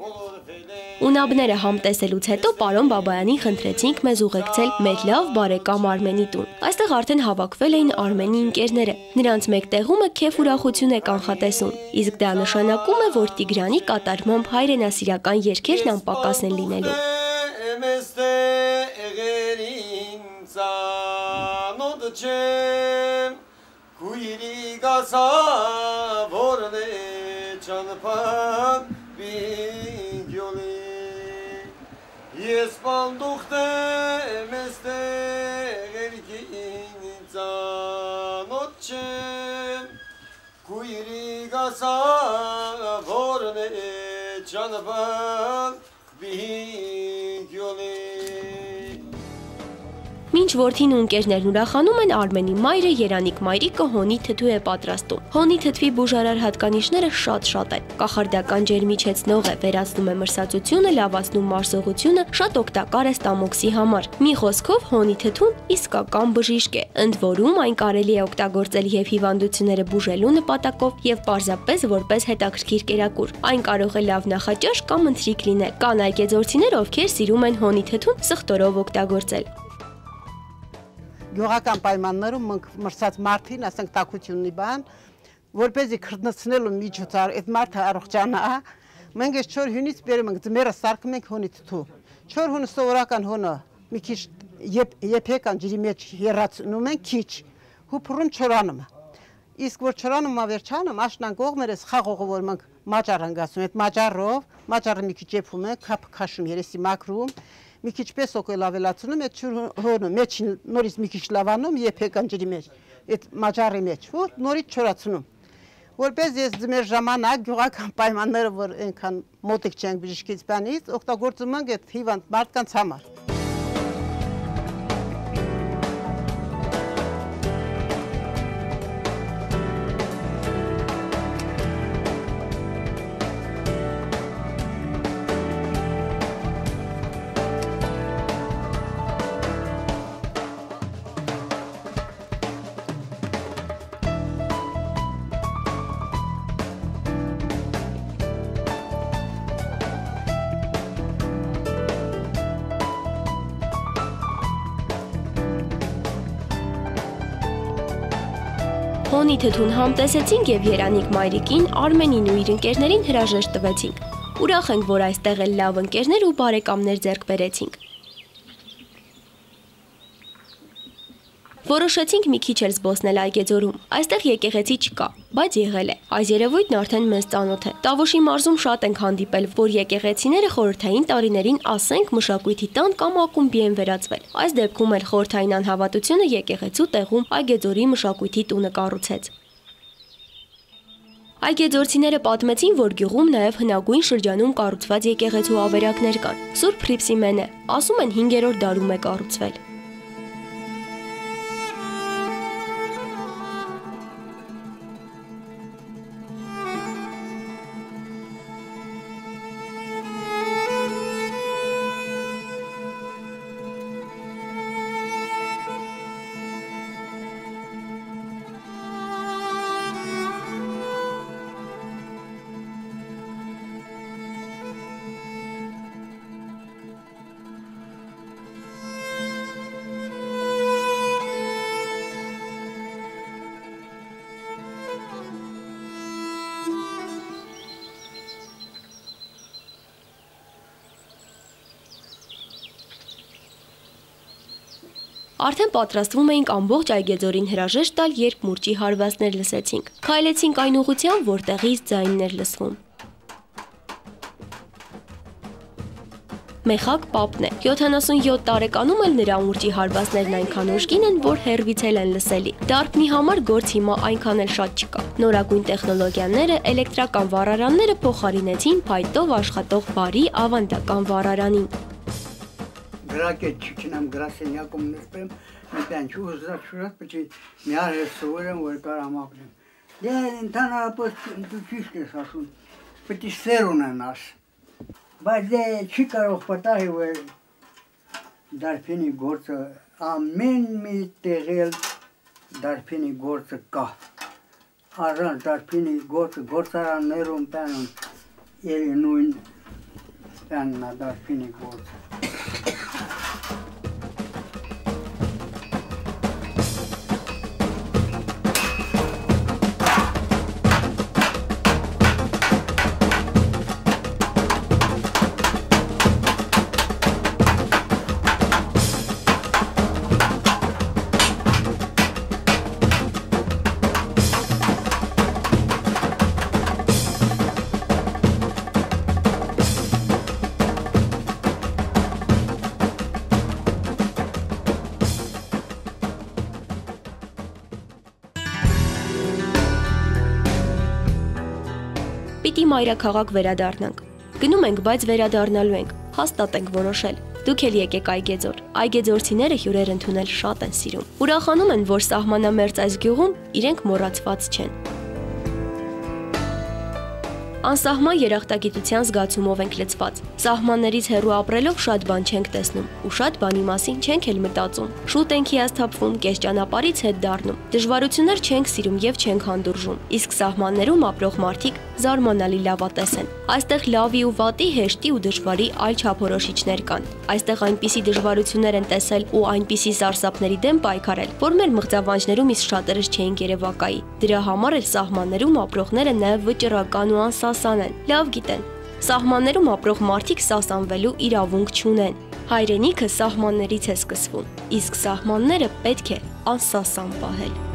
Ունաբները համտեսելուց հետո պարոն Բաբայանին խնդրեցինք մեզ ուղեկցել մեր լավ բարեկամ Արմենի տուն։ Այստեղ արդեն հավաքվել էին Արմենի ընկերները։ Նրանց մեկտեղումը քեֆ ուրախություն է կանխատեսում։ Իսկ դա նշանակում է, որ Տիգրանի կատարմամբ հայրենասիրական երգերն անպակաս են լինելու։ Քույրի գասա որն է չանփան բիգյոլի Ես պանդուխտեմ էստեղ երկին ծանոտ չեմ Քույրի գասա որն է չանփան բիգյոլի Մինչ որդին ու ընկերներն ուրախանում են, Արմենի մայրը Երանիկ մայրիկը հոնի թթու է պատրաստում։ Հոնի թթվի բուժարար հատկանիշները շատ-շատ են։ Կախարդական ջերմիջեցնող է, վերացնում է մրսածությունը, լավացնում մարսողությունը, շատ օգտակար է ստամոքսի համար։ Մի խոսքով հոնի թթուն իսկական բժիշկ է, ընդ որում այն կարելի է օգտագործել եւ հիվանդությունները բուժելու նպատակով եւ պարզապես որպես հետաքրքիր կերակուր։ Այն կարող է լավ նախաճաշ կամ ընթրիք լինել։ Կան այգեձորցիներ, ովքեր սիրում են հոնի թթուն սխտորով օգտագործել գյուղական պայմաններում մրցած մարդին, ասենք տակությունի բան, որպեսզի քրտնցնելու միջոցառ այդ մարդը առողջանա, մենք այս 4 հունից բերում ենք ձմերը սարքում ենք հոնի թթու։ 4 հունը սովորական հոնը մի քիչ եփեկան ջրի մեջ երացնում ենք քիչ, հուփռում չորանում։ Իսկ որ չորանում ավերջանում աշնան կողմերս խաղողը որ մենք մաճար ընկասում, այդ մաճարով, մաճարը մի քիչ եփում ենք, քափ քաշում երեսի մակրում, մի քիչ պես օկել ավելացնում, այդ հորը մեջ նորից մի քիչ լավանում եւ հեկան ջրի մեջ, այդ մաճարի մեջ, որ նորից չորացնում։ Որպես ես ձմեր ժամանակ գյուղական պայմանները, որ այնքան մոտիկ չենք բժշկից բանից, օգտագործում ենք այդ հիվանդ մարդկանց համար։ Հոնի թթուն համտեսեցինք եւ Երանիկ Մայրիկին, Արմենին ու իր ընկերներին հրաժեշտ տվեցինք։ Ուրախ ենք, որ այստեղ էլ լավ ընկերներ ու բարեկամներ ձեռք բերեցինք։ Որոշեցինք մի քիչ էլ զբոսնել Այգեձորում։ Այստեղ եկեղեցի չկա, բայց եղել է։ Այս երևույթն արդեն մեզ ծանոթ է։ Տավոշի մարզում շատ ենք հանդիպել, որ եկեղեցիները խորհրդային տարիներին ասենք մշակույթի տան կամ ակումբի են վերածվել։ Այս դեպքում էլ խորհրդային անհավատությունը եկեղեցու տեղում Այգեձորի մշակույթի տունը կառուցեց։ Այգեձորցիները պատմեցին, որ գյուղում նաև հնագույն շրջանում կառուցված եկեղեցու ավերակներ կան։ Սուրբ Փրիփսիմեն է, ասում են 5-րդ դարում է կառուցվել։ Արդեն պատրաստվում էինք ամբողջ Այգեձորին հրաժեշտ տալ, երբ մուրճի հարվածներ լսեցինք։ Քայլեցինք այն ուղղությամբ, որտեղից ձայններ լսվում։ Մեխակ պապն է։ 77 տարեկանում էլ նրա մուրճի հարվածներն այնքան ուժգին են, որ հերվից էլ են լսելի։ Դարբնի համար գործ հիմա այնքան էլ շատ չկա։ Նորագույն տեխնոլոգիաները, էլեկտրական վառարանները փոխարինեցին փայտով աշխատող բարի ավանդական վառարանին граке чичинам грасе няком не спрем, не пян чу зрат шурат, пече мяре сурем, въркара мапнем. Де тана пъс тучишке сашун, пече серу на нас. Ба де чикаров патахи ве дарфини горца, амин ми тегел дарфини горца ка. Аран дарфини горца, горца нерум пянун, ери нуин, пян на дарфини горца. Պիտի մայրաքաղաք վերադառնանք։ Գնում ենք, բայց վերադառնալու ենք։ Հաստատ ենք որոշել։ Դուք էլ եկեք Այգեձոր։ Այգեձորցիները հյուրեր ընդունել շատ են սիրում։ Ուրախանում են, որ սահմանամերձ այս գյուղում իրենք մոռացված չեն։ Անսահման երախտագիտության զգացումով ենք լցված։ Սահմաններից հեռու ապրելով շատ բան չենք տեսնում ու շատ բանի մասին չենք էլ մտածում։ Շուտ ենք հիասթափվում, կես ճանապարից հետ դառնում։ Դժվարություններ չենք սիրում եւ չենք հանդուրժում։ Իսկ սահմաններում ապրող մարդիկ զարմանալի լավատես են։ Այստեղ լավի ու վատի, հեշտի ու դժվարի այլ չափորոշիչներ կան։ Այստեղ այնպիսի դժվարություններ են տեսել ու այնպիսի սարսափների դեմ պայքարել, որ մեր մղձավանջներում իսկ շատերս չէին երևակայի։ Դրա համար էլ սահմաններում ապրողները նաև վճռական ու անսասան են։ Լավ գիտեն, Սահմաններում ապրող մարդիկ սասանվելու իրավունք չունեն։ Հայրենիքը սահմաններից է սկսվում, իսկ սահմանները պետք է անսասան պահել։